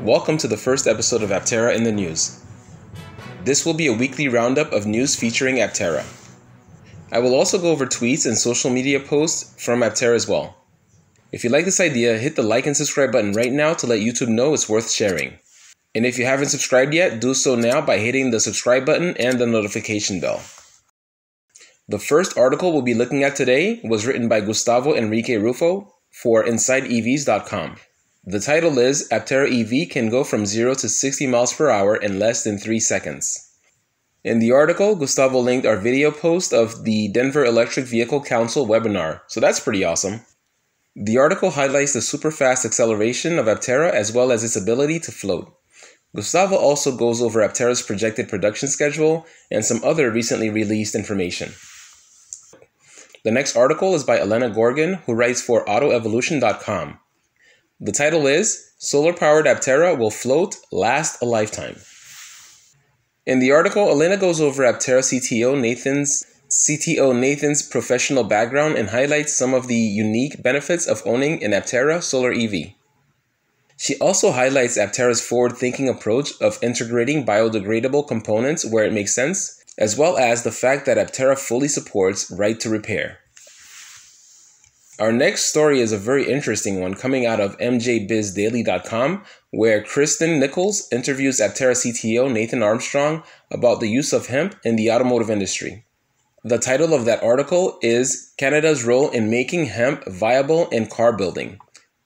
Welcome to the first episode of Aptera in the News. This will be a weekly roundup of news featuring Aptera. I will also go over tweets and social media posts from Aptera as well. If you like this idea, hit the like and subscribe button right now to let YouTube know it's worth sharing. And if you haven't subscribed yet, do so now by hitting the subscribe button and the notification bell. The first article we'll be looking at today was written by Gustavo Enrique Ruffo for InsideEVs.com. The title is Aptera EV can go from 0 to 60 miles per hour in less than 3 seconds. In the article, Gustavo linked our video post of the Denver Electric Vehicle Council webinar, so that's pretty awesome. The article highlights the super fast acceleration of Aptera as well as its ability to float. Gustavo also goes over Aptera's projected production schedule and some other recently released information. The next article is by Elena Gorgan, who writes for AutoEvolution.com. The title is Solar Powered Aptera Will Float Last a Lifetime. In the article, Elena goes over Aptera CTO Nathan's CTO Nathan's professional background and highlights some of the unique benefits of owning an Aptera solar EV. She also highlights Aptera's forward thinking approach of integrating biodegradable components where it makes sense, as well as the fact that Aptera fully supports right to repair. Our next story is a very interesting one coming out of MJBizDaily.com, where Kristen Nichols interviews Aptera CTO Nathan Armstrong about the use of hemp in the automotive industry. The title of that article is Canada's Role in Making Hemp Viable in Car Building.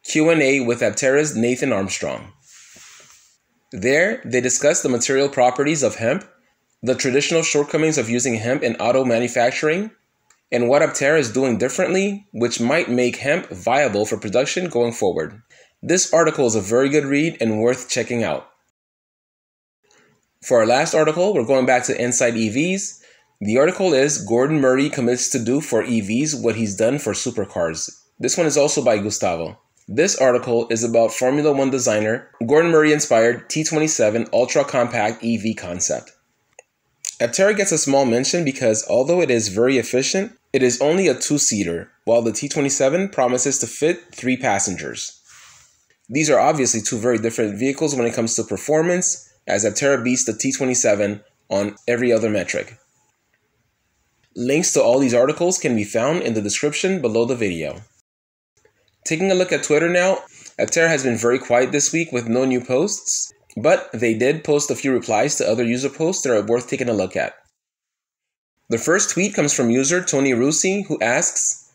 Q&A with Aptera's Nathan Armstrong. There, they discuss the material properties of hemp, the traditional shortcomings of using hemp in auto manufacturing, and what Aptera is doing differently, which might make hemp viable for production going forward. This article is a very good read and worth checking out. For our last article, we're going back to Inside EVs. The article is Gordon Murray commits to do for EVs what he's done for supercars. This one is also by Gustavo. This article is about Formula One designer Gordon Murray inspired T27 ultra compact EV concept. Aptera gets a small mention because although it is very efficient, it is only a two seater, while the T27 promises to fit three passengers. These are obviously two very different vehicles when it comes to performance, as Aptera beats the T27 on every other metric. Links to all these articles can be found in the description below the video. Taking a look at Twitter now, Aptera has been very quiet this week with no new posts, but they did post a few replies to other user posts that are worth taking a look at. The first tweet comes from user Tony Rusi, who asks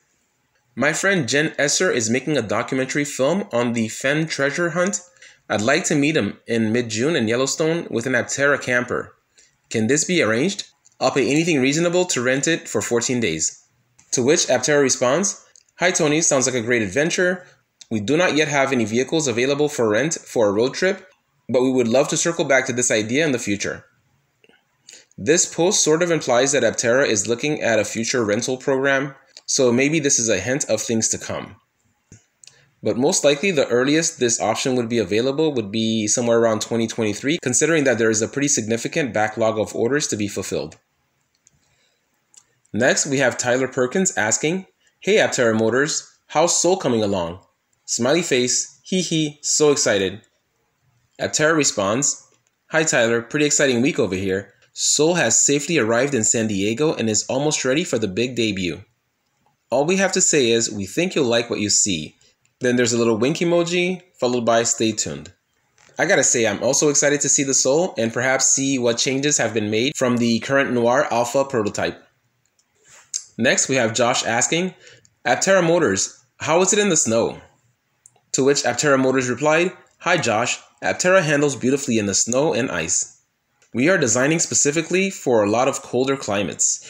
My friend Jen Esser is making a documentary film on the Fenn treasure hunt. I'd like to meet him in mid June in Yellowstone with an Aptera camper. Can this be arranged? I'll pay anything reasonable to rent it for 14 days. To which Aptera responds Hi Tony, sounds like a great adventure. We do not yet have any vehicles available for rent for a road trip, but we would love to circle back to this idea in the future. This post sort of implies that Aptera is looking at a future rental program, so maybe this is a hint of things to come. But most likely, the earliest this option would be available would be somewhere around 2023, considering that there is a pretty significant backlog of orders to be fulfilled. Next, we have Tyler Perkins asking, Hey Aptera Motors, how's Sol coming along? Smiley face, hee hee, so excited. Aptera responds, Hi Tyler, pretty exciting week over here. Sol has safely arrived in San Diego and is almost ready for the big debut. All we have to say is we think you'll like what you see. Then there's a little wink emoji, followed by stay tuned. I gotta say, I'm also excited to see the Sol and perhaps see what changes have been made from the current Noir Alpha prototype. Next, we have Josh asking, Aptera Motors, how is it in the snow? To which Aptera Motors replied, Hi Josh, Aptera handles beautifully in the snow and ice. We are designing specifically for a lot of colder climates.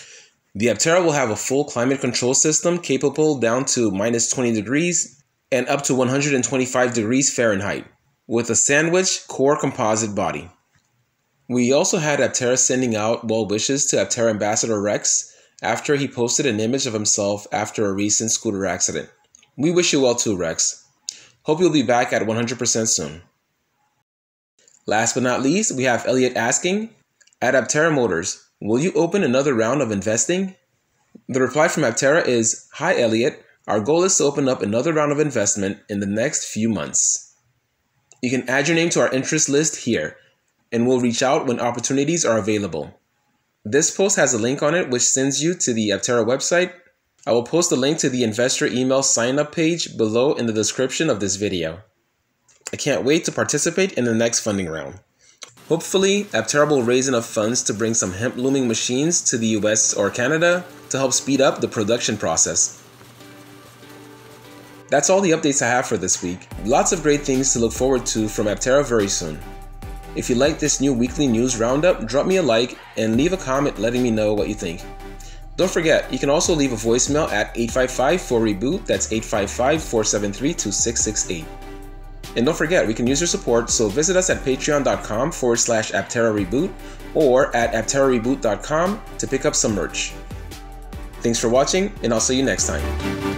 The Aptera will have a full climate control system capable down to minus 20 degrees and up to 125 degrees Fahrenheit with a sandwich core composite body. We also had Aptera sending out well wishes to Aptera Ambassador Rex after he posted an image of himself after a recent scooter accident. We wish you well too, Rex. Hope you'll be back at 100% soon. Last but not least, we have Elliot asking, At Aptera Motors, will you open another round of investing? The reply from Aptera is Hi, Elliot. Our goal is to open up another round of investment in the next few months. You can add your name to our interest list here, and we'll reach out when opportunities are available. This post has a link on it which sends you to the Aptera website. I will post the link to the investor email sign up page below in the description of this video. I can't wait to participate in the next funding round. Hopefully, Aptera will raise enough funds to bring some hemp looming machines to the US or Canada to help speed up the production process. That's all the updates I have for this week. Lots of great things to look forward to from Aptera very soon. If you like this new weekly news roundup, drop me a like and leave a comment letting me know what you think. Don't forget, you can also leave a voicemail at 855 4 reboot that's 855 473 2668. And don't forget, we can use your support, so visit us at patreon.com forward slash Aptera Reboot or at apterareboot.com to pick up some merch. Thanks for watching, and I'll see you next time.